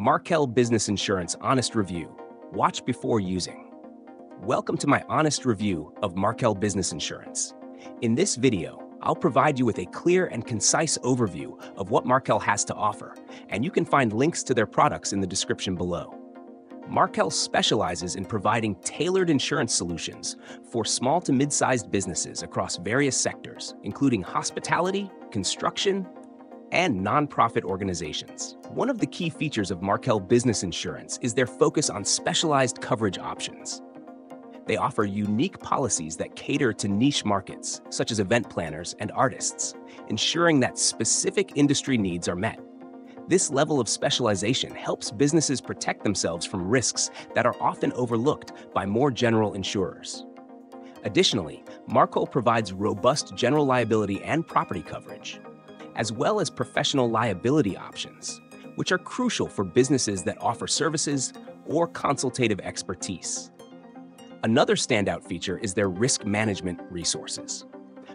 Markel Business Insurance Honest Review. Watch before using. Welcome to my honest review of Markel Business Insurance. In this video, I'll provide you with a clear and concise overview of what Markel has to offer, and you can find links to their products in the description below. Markel specializes in providing tailored insurance solutions for small to mid-sized businesses across various sectors, including hospitality, construction, and nonprofit organizations. One of the key features of Markel Business Insurance is their focus on specialized coverage options. They offer unique policies that cater to niche markets, such as event planners and artists, ensuring that specific industry needs are met. This level of specialization helps businesses protect themselves from risks that are often overlooked by more general insurers. Additionally, Markel provides robust general liability and property coverage, as well as professional liability options, which are crucial for businesses that offer services or consultative expertise. Another standout feature is their risk management resources.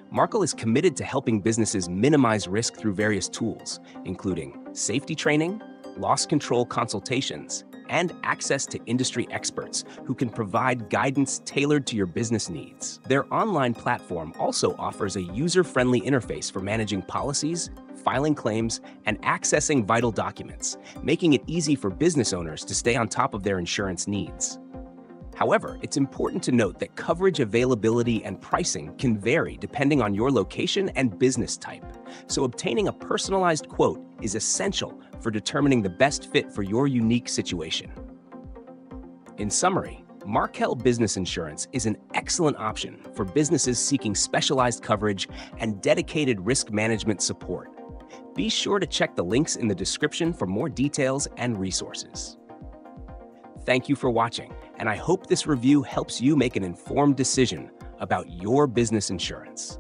Markel is committed to helping businesses minimize risk through various tools, including safety training, loss control consultations, and access to industry experts who can provide guidance tailored to your business needs. Their online platform also offers a user-friendly interface for managing policies, filing claims, and accessing vital documents, making it easy for business owners to stay on top of their insurance needs. However, it's important to note that coverage availability and pricing can vary depending on your location and business type, so obtaining a personalized quote is essential for determining the best fit for your unique situation. In summary, Markel Business Insurance is an excellent option for businesses seeking specialized coverage and dedicated risk management support. Be sure to check the links in the description for more details and resources. Thank you for watching, and I hope this review helps you make an informed decision about your business insurance.